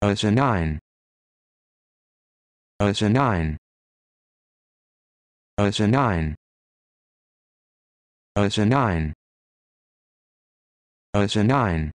asinine asinine asinine asinine asinine